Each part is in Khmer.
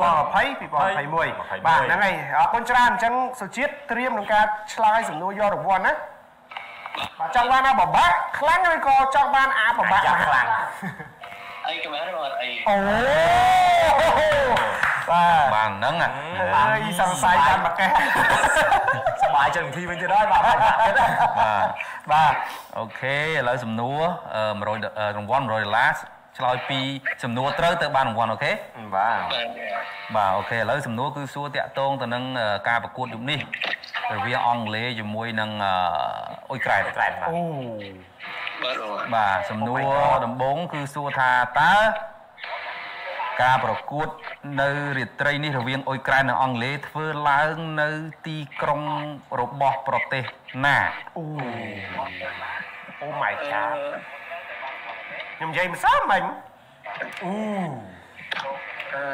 2021បាទហ្នឹងហើយអរគុណច្រើនអញ្ចឹងសុជាតិត្រៀមក្នុងការឆ្លើយសំណួរយករង្វាន់ណាបាទចង់បានអាបបាក់ខ្លាំងឬក៏ចង់បានអាបបាក់ខ្លាំងអីក៏បានបងអីអូបាទបានហ្នឹងអើយសង្ស័យកាន់ប្រកេះសบายជាងធីវិញទៀតហើយបាទបាទបាទអូខេឥឡូវសំណួរ100រង្វាន់100ដុល្លារ ឆ្លើយពីសំណួរត្រូវទៅបានរង្វាន់អូខេបាទបាទអូខេឥឡូវសំណួរគឺសួរតាក់ទងទៅនឹងការប្រកួតយប់នេះរវាងអង់គ្លេសជាមួយនឹងអ៊ុយក្រែនក្រែនបាទអូបាទបាទសំណួរដំបូងគឺសួរថាតើការប្រកួតនៅរាត្រីនេះរវាងអ៊ុយក្រែននិងអង់គ្លេសធ្វើឡើងនៅទីក្រុងរបស់ប្រទេសណាអូអូ my god ខ្ញុំនិយាយមិនសមមិញអូអឺ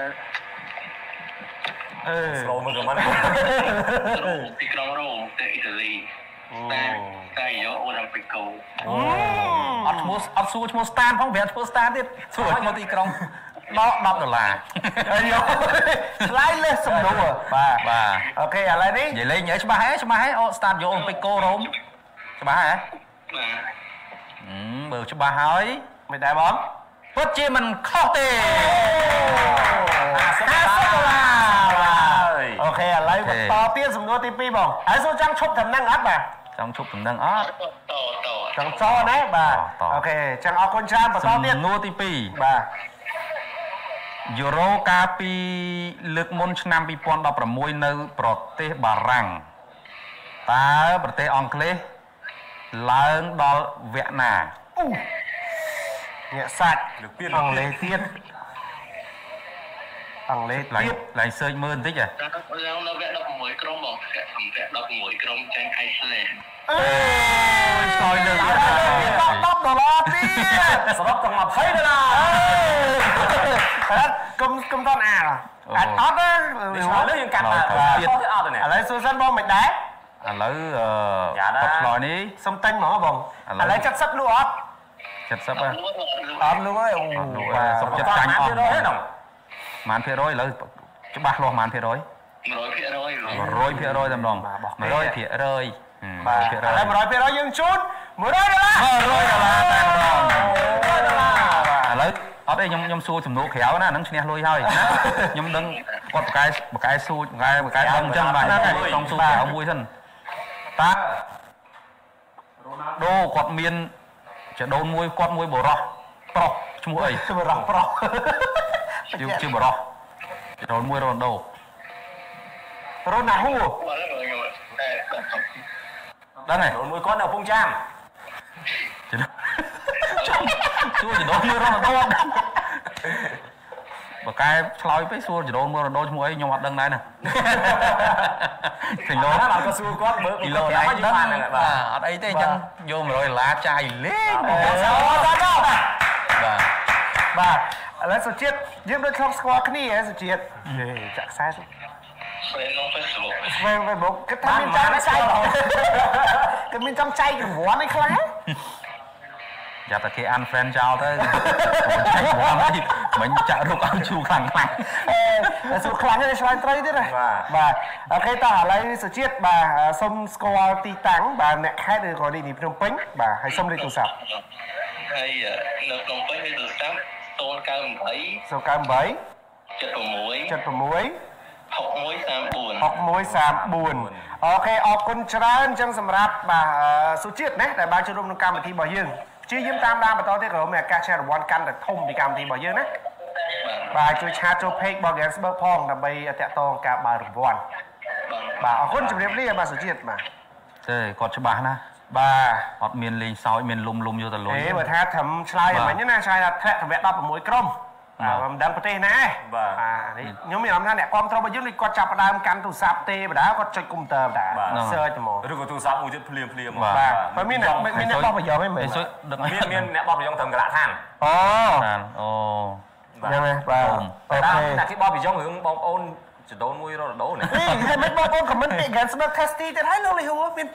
អឺស្លូមើលក៏មិនពីក្រុងរ៉ូមទៅអ៊ីតាលីតែតែយកអូឡាំពិកូអត់ឈ្មោះអត់សួរឈ្មោះស្តានផងប្រាប់ឈ្មោះស្តានទៀតសួរឲ្យមកទីក្រុងដក10ដុល្លារហើយយកថ្លៃលេសសំណួរបាទបាទអូខេឥឡូវនេះនិយាយលេងហើយច្បាស់ហើយច្បាស់ហើយអូស្តាតយកអូឡាំពិកូរ៉ូមច្បាស់ហើយបាទមើលច្បាស់ហើយ មិនដែរបងពិតជាមិនខុសទេ50ដុល្លារអូខេឥឡូវបន្តទៀតសំណួរទី2បងហើយសួរចង់ឈប់ដំណឹងអត់បាទចង់ឈប់ដំណឹងអត់តតចង់ចណាបាទអូខេចឹងអរគុណច្រើនបន្តទៀតសំណួរទី2បាទយូរ៉ូកាលពីលើកមុនឆ្នាំ2016នៅ ប្រទេសបារាំងតើប្រទេសអង់គ្លេសឡើងដល់វគ្គណាអូ ញាក់សាច់លើកទៀតអង់គ្លេសទៀតអង់គ្លេសទៀតឡើងសើចមើលបន្តិចហ៎ឡើងនៅវគ្គ16ក្រុមបងវគ្គ16ក្រុមចេញអៃស្លែនអើយស្អយលើកទៀត10ដុល្លារទៀតសរុបទាំង20ដុល្លារកុំកុំតន់អាអត់អត់ទេលើយើងកាត់មកទៀតអត់ទេឥឡូវសួរសិនបងមិនដែរឥឡូវអឺគាត់ឆ្លើយនេះសុំតែញហ្មងបងឥឡូវ70លក់អត់ 70ហ៎អត់លក់ហើយអូសុំចិត្តចាញ់អស់ហ្នឹងប៉ុន្មានភាគរយឥឡូវច្បាស់លាស់ប៉ុន្មានភាគរយ100%ភាគរយ100%តែម្ដង100%ភាគរយបាទឥឡូវ100%យើងជូន100ដុល្លារ100ដុល្លារតែម្ដង100ដុល្លារឥឡូវអត់ទេខ្ញុំខ្ញុំសួរចំនួនក្រៅណាហ្នឹងឈ្នះលុយហើយខ្ញុំដឹងគាត់បកែបកែសួរបកែបកែដឹងអញ្ចឹងបាទខ្ញុំសួរក្រៅមួយសិនតើរ៉ូណាល់ដូគាត់មាន ចដូនមួយគាត់មួយបរោះប្រុសឈ្មោះអីបរោះប្រុសជាជាបរោះចដូនមួយរ៉ូណាល់ដូរ៉ូណាហ៊ូដឹងហើយរ៉ូមួយគាត់នៅកំពង់ចាមជួយចដូនមួយរ៉ូណាល់ដូ បកែឆ្លើយទៅសួរចដូនមើលរដូវឈ្មោះអីខ្ញុំអត់ដឹងដែរណាគីឡូណាក៏សួរគាត់មើលគីឡូណាយដឹងបាទអត់អីទេអញ្ចឹងយក100ដុល្លារចាយលេងបាទបាទឥឡូវសុជាតិយើងដូចធ្លាប់ស្គាល់គ្នាហ៎សុជាតិចាក់ខ្សែស្វែងក្នុង Facebook ស្វែង Facebook គិតថាមានចង់ចែកគិតមានចង់ចែករង្វាន់អីខ្លះ យ៉ាប់តែគេ unfriend ចោលទៅមិញចាក់រូបអង្គជូខ្លាំងខ្លាំងអឺសួរខ្លាំងទេឆ្លើយត្រូវទៀតបាទអូខេតោះឥឡូវសុជាតិបាទសុំស្គាល់ទីតាំងបាទអ្នកខេត្តឬក៏នេះភ្នំពេញបាទហើយសុំលេខទូរស័ព្ទហើយនៅភ្នំពេញលេខទូរស័ព្ទ098 098 76 76 6134អូខេអរគុណច្រើនអញ្ចឹងសម្រាប់បាទសុជាតិណាដែលបានចូលរួមក្នុងកម្មវិធីរបស់យើង ព្យាយាមតាមដានបន្តទៀតក្រុមមានឱកាសចែករង្វាន់កាន់តែធំពីកម្មវិធីរបស់យើងណាបាទជួយឆាតចូល page របស់ Gansberg ផងដើម្បីតាក់ទងការបើរង្វាន់បាទអរគុណជម្រាបលាបាទសុជាតិបាទទេគាត់ច្បាស់ណាបាទអត់មានលេងសើចមានលុំលុំយកទៅលុយទេបើថាត្រឹមឆ្លើយមិញណាឆ្លើយថាធ្លាក់តម្រាក់16ក្រុម បាទមិនដឹងប្រទេសណាទេបាទនេះខ្ញុំមានអារម្មណ៍ថាអ្នកគ្រប់គ្រងរបស់យើងនេះគាត់ចាប់ផ្ដើមកាន់ទូរស័ព្ទទេបដាគាត់ចុចកុំព្យូទ័របដា search ហ្មងឬក៏ទូរស័ព្ទមួយទៀតភ្លាមភ្លាមបាទបើមានអ្នកមានអ្នកបោះប្រយោគឯងមែនដឹងមានមានអ្នកបោះប្រយោគត្រឹមកន្លះឋានអូអូយ៉ាងណាបាទអូខេតែគេបោះប្រយោគរឿងបងប្អូនចដូនមួយរដូវនេះហេមិនបងប្អូនខមមិនពី Gansberg Testy ទៀតហើយលោកលីហួរមាន